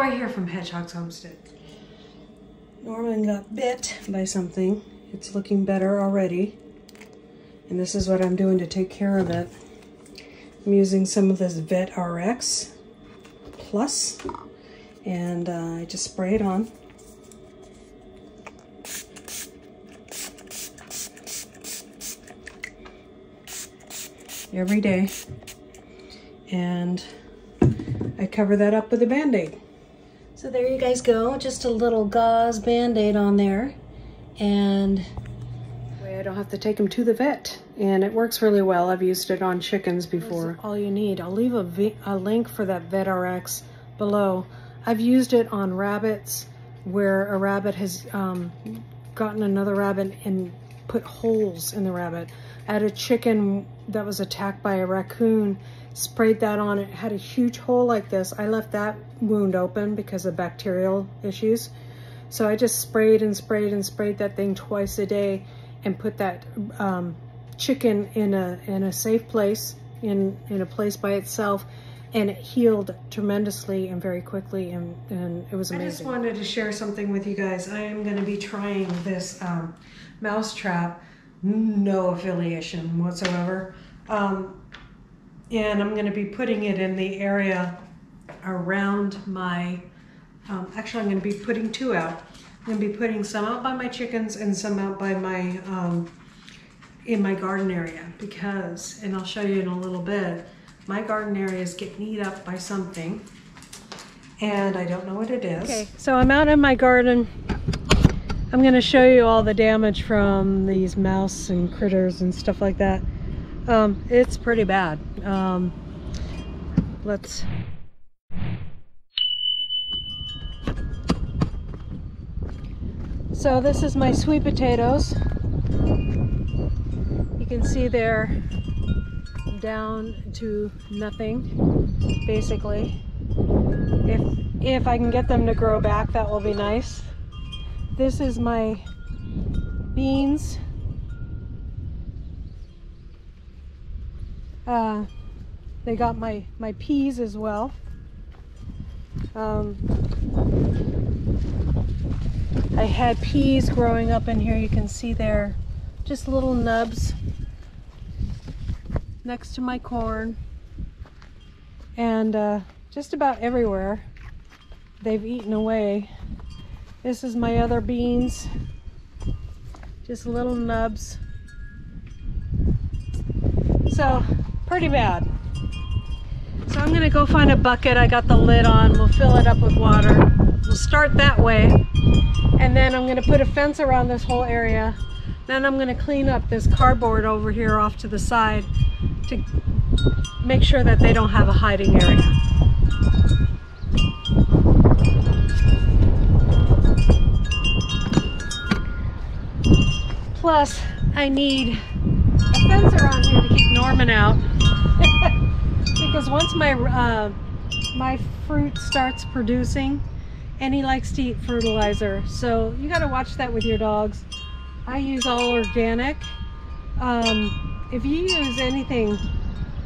Laura here from Hedgehog's Homestead. Norman got bit by something. It's looking better already. And this is what I'm doing to take care of it. I'm using some of this Vet RX Plus and uh, I just spray it on. Every day. And I cover that up with a band-aid. So there you guys go, just a little gauze band-aid on there. And I don't have to take them to the vet. And it works really well. I've used it on chickens before. That's all you need. I'll leave a, a link for that VetRx below. I've used it on rabbits where a rabbit has um, gotten another rabbit and put holes in the rabbit. I had a chicken that was attacked by a raccoon, sprayed that on, it had a huge hole like this. I left that wound open because of bacterial issues. So I just sprayed and sprayed and sprayed that thing twice a day and put that um, chicken in a, in a safe place, in, in a place by itself, and it healed tremendously and very quickly and, and it was amazing. I just wanted to share something with you guys. I am going to be trying this um, mouse trap, no affiliation whatsoever. Um, and I'm going to be putting it in the area around my, um, actually I'm going to be putting two out. I'm going to be putting some out by my chickens and some out by my, um, in my garden area because, and I'll show you in a little bit, my garden area is getting eat up by something and I don't know what it is. Okay, so I'm out in my garden. I'm going to show you all the damage from these mouse and critters and stuff like that. Um, it's pretty bad. Um, let's... So this is my sweet potatoes. You can see they're down to nothing, basically. If, if I can get them to grow back, that will be nice. This is my beans. Uh, they got my, my peas as well. Um, I had peas growing up in here. You can see they're just little nubs next to my corn and uh, just about everywhere they've eaten away. This is my other beans, just little nubs. So pretty bad. So I'm gonna go find a bucket. I got the lid on. We'll fill it up with water. We'll start that way. And then I'm gonna put a fence around this whole area. Then I'm gonna clean up this cardboard over here off to the side to make sure that they don't have a hiding area. Plus, I need fence around here to keep Norman out. because once my uh, my fruit starts producing, and he likes to eat fertilizer. So you got to watch that with your dogs. I use all organic. Um, if you use anything,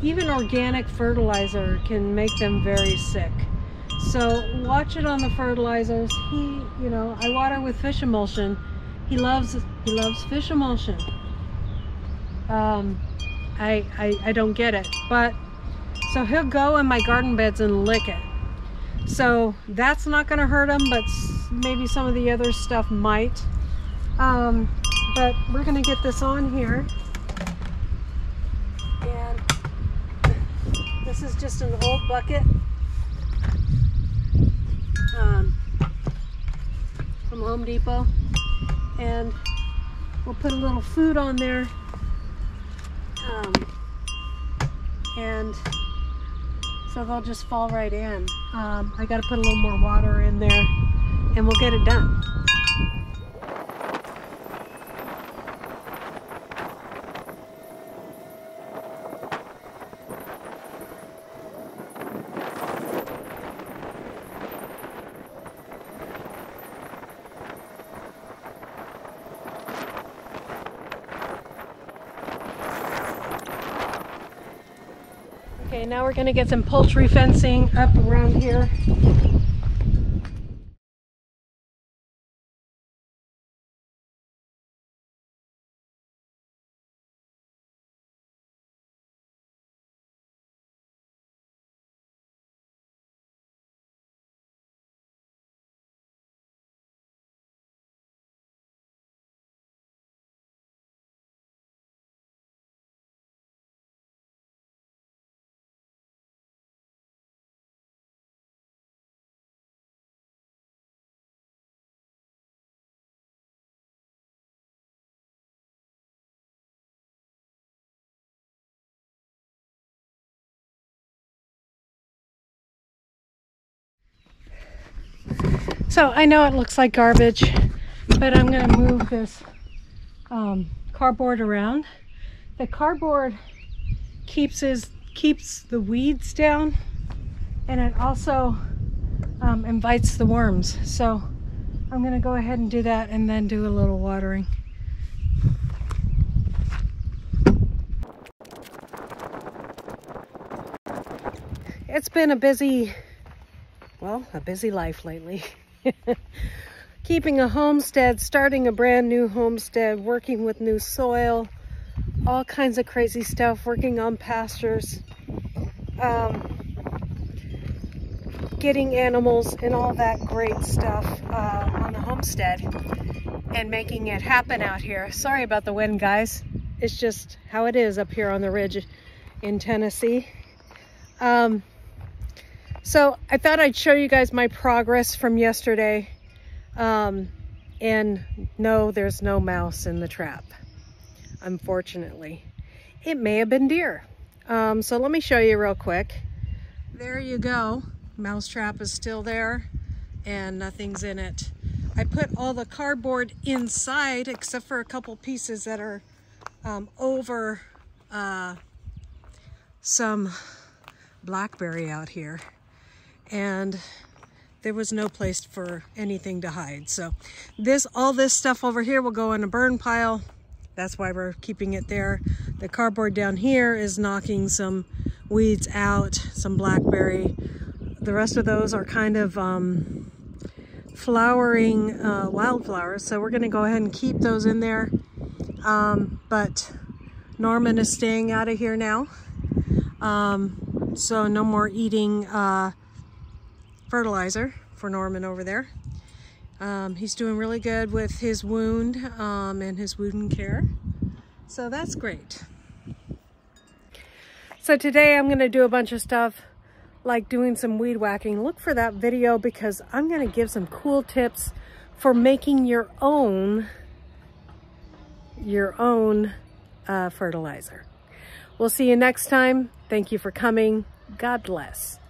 even organic fertilizer can make them very sick. So watch it on the fertilizers. He, you know, I water with fish emulsion. He loves, he loves fish emulsion. Um, I, I, I don't get it, but so he'll go in my garden beds and lick it. So that's not going to hurt him, but maybe some of the other stuff might. Um, but we're going to get this on here. And this is just an old bucket um, from Home Depot. And we'll put a little food on there. Um, and so they'll just fall right in. Um, I got to put a little more water in there and we'll get it done. Okay, now we're gonna get some poultry fencing up around here. So I know it looks like garbage, but I'm gonna move this um, cardboard around. The cardboard keeps keeps the weeds down and it also um, invites the worms. So I'm gonna go ahead and do that and then do a little watering. It's been a busy, well, a busy life lately. Keeping a homestead, starting a brand new homestead, working with new soil, all kinds of crazy stuff, working on pastures, um, getting animals and all that great stuff uh, on the homestead and making it happen out here. Sorry about the wind, guys. It's just how it is up here on the ridge in Tennessee. Um, so I thought I'd show you guys my progress from yesterday. Um, and no, there's no mouse in the trap, unfortunately. It may have been deer. Um, so let me show you real quick. There you go. Mouse trap is still there and nothing's in it. I put all the cardboard inside except for a couple pieces that are um, over uh, some blackberry out here. And there was no place for anything to hide. So this, all this stuff over here will go in a burn pile. That's why we're keeping it there. The cardboard down here is knocking some weeds out, some blackberry. The rest of those are kind of um, flowering uh, wildflowers. So we're gonna go ahead and keep those in there. Um, but Norman is staying out of here now. Um, so no more eating uh, fertilizer for Norman over there. Um, he's doing really good with his wound um, and his wound care. So that's great. So today I'm going to do a bunch of stuff like doing some weed whacking. Look for that video because I'm going to give some cool tips for making your own your own uh, fertilizer. We'll see you next time. Thank you for coming. God bless.